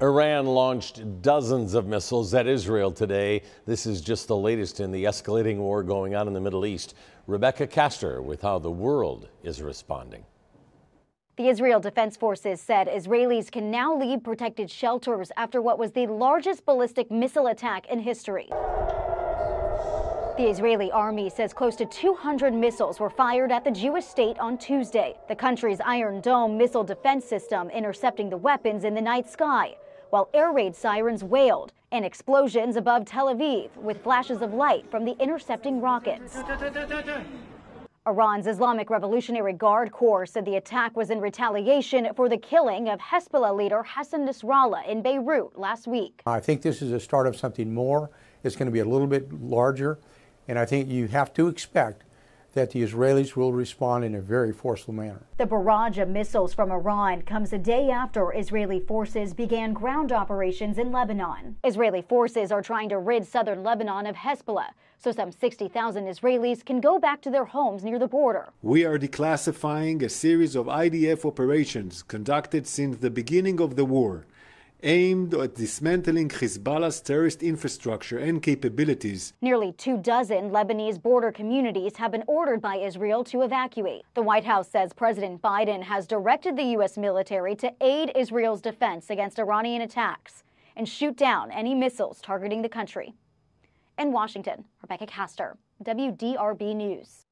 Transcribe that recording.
Iran launched dozens of missiles at Israel today. This is just the latest in the escalating war going on in the Middle East. Rebecca Castor with how the world is responding. The Israel Defense Forces said Israelis can now leave protected shelters after what was the largest ballistic missile attack in history. The Israeli army says close to 200 missiles were fired at the Jewish state on Tuesday, the country's Iron Dome missile defense system intercepting the weapons in the night sky while air raid sirens wailed and explosions above Tel Aviv with flashes of light from the intercepting rockets. Iran's Islamic Revolutionary Guard Corps said the attack was in retaliation for the killing of Hezbollah leader Hassan Nasrallah in Beirut last week. I think this is a start of something more. It's going to be a little bit larger, and I think you have to expect that the Israelis will respond in a very forceful manner. The barrage of missiles from Iran comes a day after Israeli forces began ground operations in Lebanon. Israeli forces are trying to rid southern Lebanon of Hezbollah, so some 60,000 Israelis can go back to their homes near the border. We are declassifying a series of IDF operations conducted since the beginning of the war aimed at dismantling Hezbollah's terrorist infrastructure and capabilities. Nearly two dozen Lebanese border communities have been ordered by Israel to evacuate. The White House says President Biden has directed the U.S. military to aid Israel's defense against Iranian attacks and shoot down any missiles targeting the country. In Washington, Rebecca Castor, WDRB News.